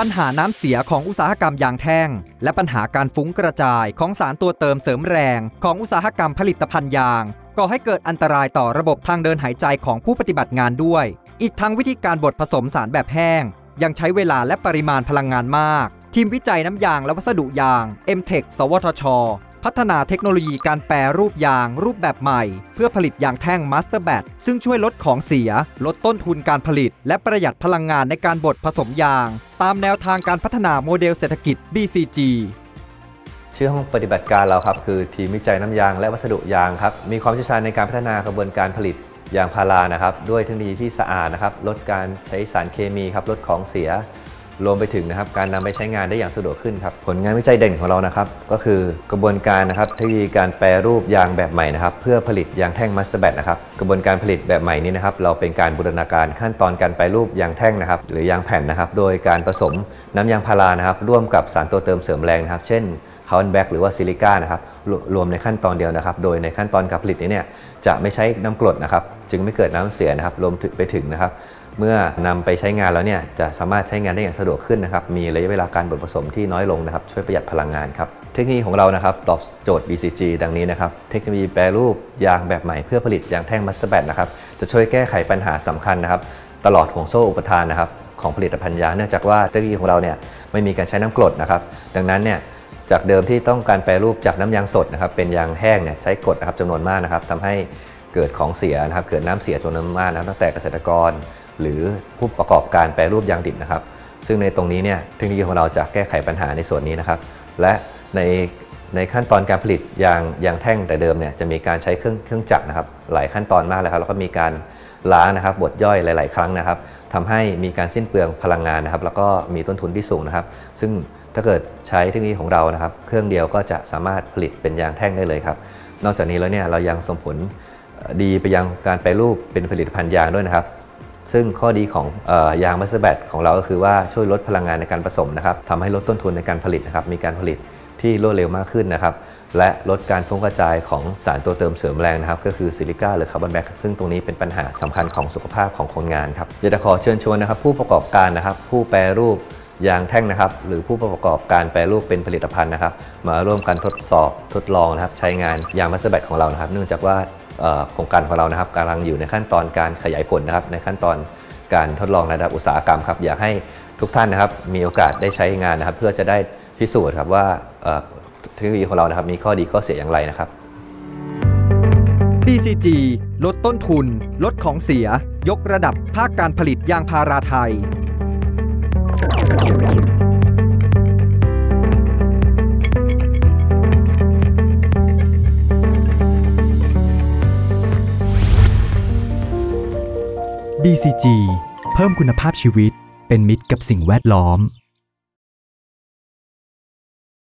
ปัญหาน้ำเสียของอุตสาหกรรมยางแท่ง และปัญหาการฟุ้งกระจายของสารตัวเติมเสริมแรงของอุตสาหกรรมผลิตภัณฑ์ยาง ก่อให้เกิดอันตรายต่อระบบทางเดินหายใจของผู้ปฏิบัติงานด้วย อีกทั้งวิธีการบดผสมสารแบบแห้ง ยังใช้เวลาและปริมาณพลังงานมาก ทีมวิจัยน้ำยางและวัสดุยาง m t e c h สวทช พัฒนาเทคโนโลยีการแปรรูปยางรูปแบบใหม่ เพื่อผลิตยางแท่ง masterbatch ซึ่งช่วยลดของเสีย ลดต้นทุนการผลิต และประหยัดพลังงานในการบดผสมยาง ตามแนวทางการพัฒนาโมเดลเศรษฐกิจ BCG ชื่อห้องปฏิบัติการเราครับคือทีมวิจัยน้ำยางและวัสดุยางครับมีความเชี่ยวชาญในการพัฒนากระบวนการผลิตยางพารานะครับ ด้วยเทคโนโลยีที่สะอาดนะครับ ลดการใช้สารเคมีครับลดของเสีย รวมไปถึงนะครับการนำไปใช้งานได้อย่างสะดวกขึ้นครับผลงานวิจัยเด่นของเรานะครับ ก็คือกระบวนการนะครับเทคโนโลยีการแปรรูปยางแบบใหม่นะครับ เพื่อผลิตยางแท่งมัสเตอร์แบตนะครับกระบวนการผลิตแบบใหม่นี้นะครับ เราเป็นการบูรณาการขั้นตอนการแปรรูปยางแท่งนะครับ หรือยางแผ่นนะครับ โดยการผสมน้ำยางพารานะครับ ร่วมกับสารตัวเติมเสริมแรงนะครับ เช่น carbon black หรือว่าซิลิก้านะครับรวมในขั้นตอนเดียวนะครับ โดยในขั้นตอนการผลิตนี้เนี่ยจะไม่ใช้น้ำกรดนะครับ จึงไม่เกิดน้ำเสียนะครับรวมไปถึงนะครับ เมื่อนำไปใช้งานแล้วเนี่ยจะสามารถใช้งานได้อย่างสะดวกขึ้นนะครับ มีระยะเวลาการบดผสมที่น้อยลงนะครับ ช่วยประหยัดพลังงานครับเทคโนโลยีของเรานะครับตอบโจทย์ BCG ดังนี้นะครับ เทคโนโลยีแปรรูปยางแบบใหม่เพื่อผลิตยางแท่ง masterbatch นะครับจะช่วยแก้ไขปัญหาสำคัญนะครับ ตลอดห่วงโซ่อุปทานนะครับของผลิตภัณฑ์ยางเนื่องจากว่าเทคโนโลยีของเราเนี่ยไม่มีการใช้น้ำกรดนะครับ ดังนั้นเนี่ย จากเดิมที่ต้องการแปรรูปจากน้ำยางสดนะครับเป็นยางแห้งเนี่ยใช้กดนะครับจำนวนมากนะครับทำให้เกิดของเสียนะครับเกิดน้ำเสียจำนวนมากนะตั้งแต่เกษตรกร หรือผู้ประกอบการแปรรูปยางดิบนะครับ ซึ่งในตรงนี้เนี่ยเทคโนโลยีของเราจะแก้ไขปัญหาในส่วนนี้นะครับ และในในขั้นตอนการผลิตยางยางแท่งแต่เดิมเนี่ยจะมีการใช้เครื่องเครื่องจักรนะครับ หลายขั้นตอนมากเลยครับแล้วก็มีการล้างนะครับบดย่อยหลาย ๆ ครั้งนะครับทำให้มีการสิ้นเปลืองพลังงานนะครับ แล้วก็มีต้นทุนที่สูงนะครับ ซึ่ง ถ้าเกิดใช้เทคโนโลยีของเรานะครับ เครื่องเดียวก็จะสามารถผลิตเป็นยางแท่งได้เลยครับ นอกจากนี้แล้วเนี่ยเรายังส่งผลดีไปยังการแปรรูปเป็นผลิตภัณฑ์ยางด้วยนะครับ ซึ่งข้อดีของยางมัสเตอร์แบตของเราก็คือว่าช่วยลดพลังงานในการผสมนะครับทำให้ลดต้นทุนในการผลิตนะครับ มีการผลิตที่รวดเร็วมากขึ้นนะครับ และลดการฟุ้งกระจายของสารตัวเติมเสริมแรงนะครับ ก็คือซิลิก้าหรือคาร์บอนแบ็กซึ่งตรงนี้เป็นปัญหาสำคัญของสุขภาพของคนงานครับอยากจะขอเชิญชวนนะครับ ผู้ประกอบการนะครับ ผู้แปรรูป ยางแท่งนะครับ หรือผู้ประกอบการแปรรูปเป็นผลิตภัณฑ์นะครับ มาร่วมกันทดสอบทดลองนะครับ ใช้งานยางมัสเตอร์แบตของเรานะครับ เนื่องจากว่าโครงการของเรานะครับกำลังอยู่ในขั้นตอนการขยายผลนะครับ ในขั้นตอนการทดลองระดับอุตสาหกรรมครับอยากให้ทุกท่านนะครับ มีโอกาสได้ใช้งานนะครับ เพื่อจะได้พิสูจน์ครับว่าเทคโนโลยีของเรานะครับมีข้อดีข้อเสียอย่างไรนะครับ BCG ลดต้นทุน ลดของเสีย ยกระดับภาคการผลิตยางพาราไทย BCG เพิ่มคุณภาพชีวิตเป็นมิตรกับสิ่งแวดล้อม